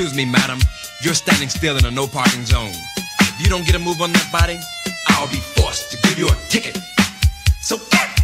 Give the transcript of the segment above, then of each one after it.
Excuse me, madam. You're standing still in a no parking zone. If you don't get a move on that body, I'll be forced to give you a ticket. So get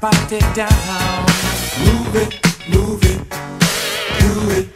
Party down. Move it, move it, do it.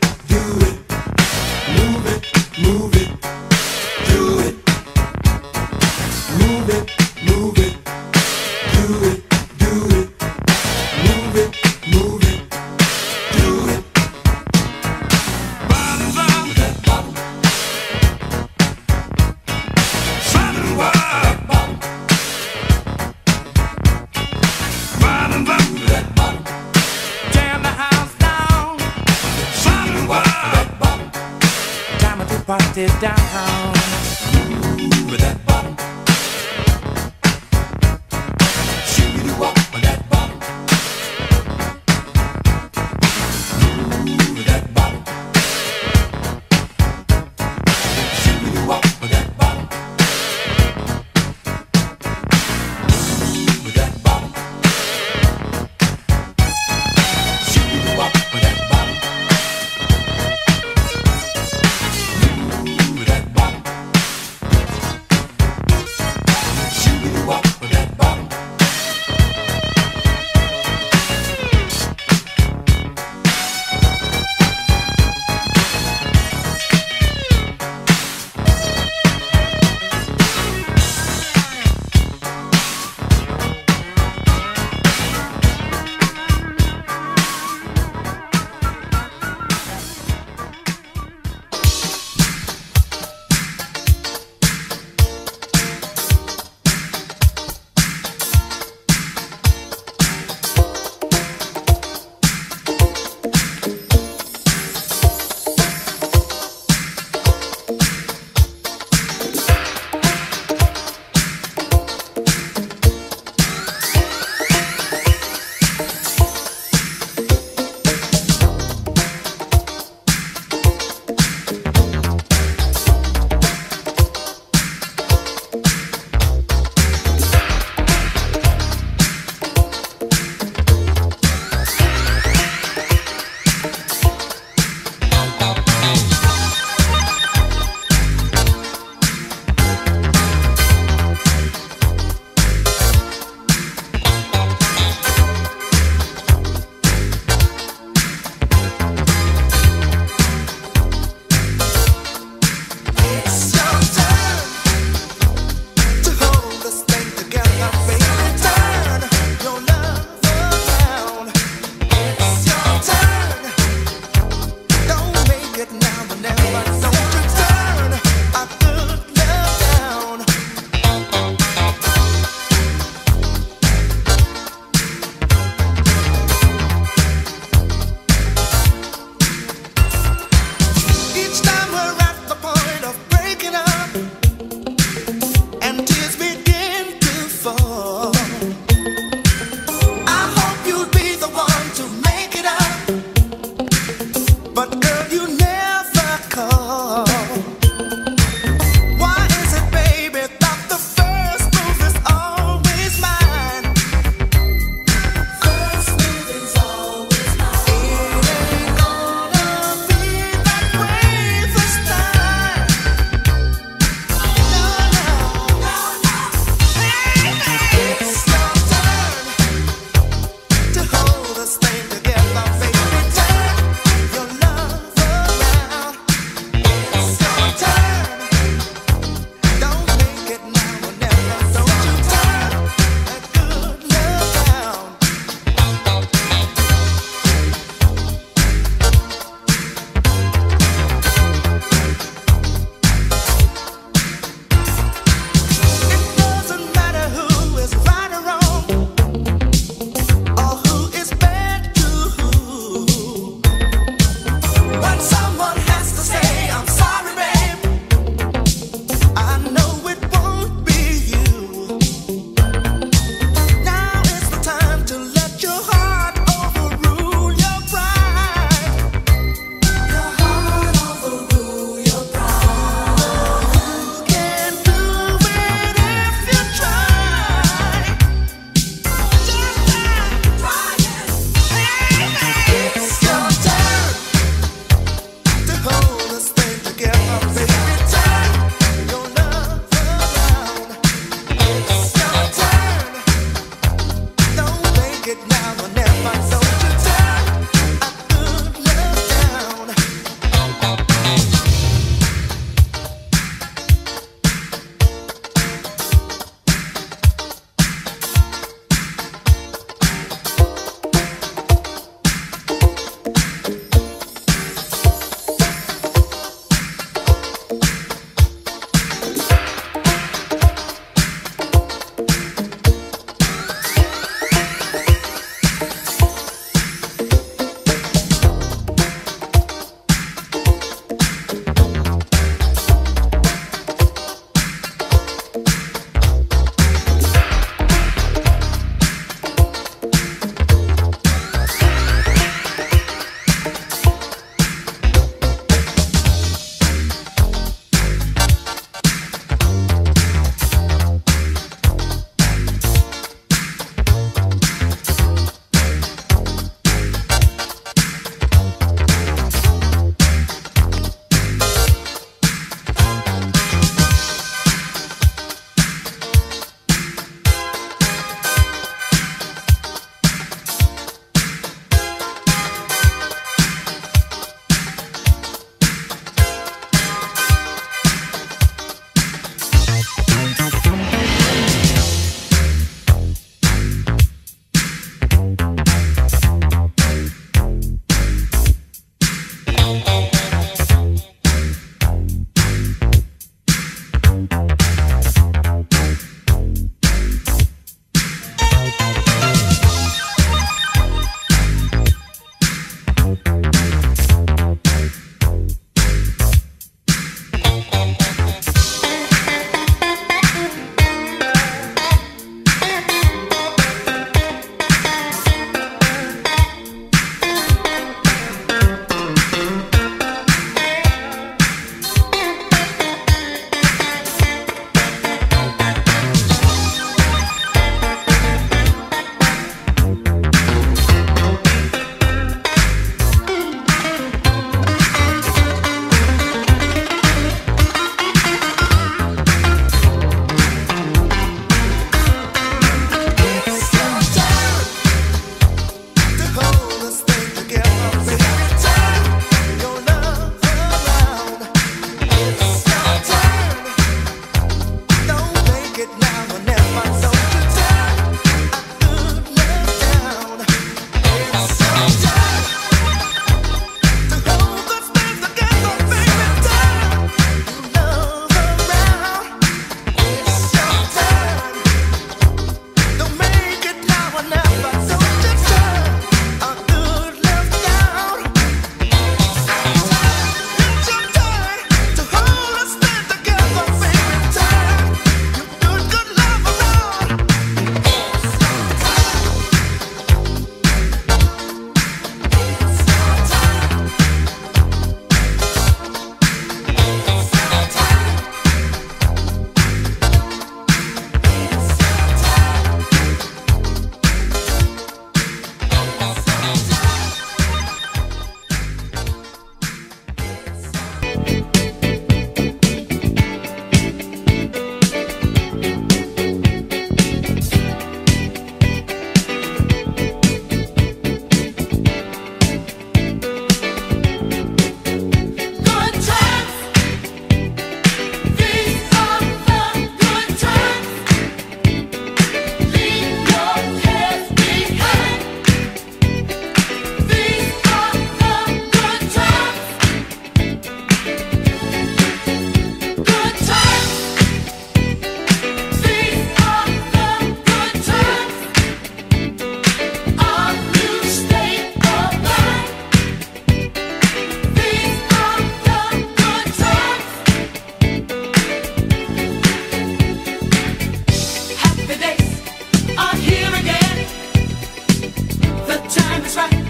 right.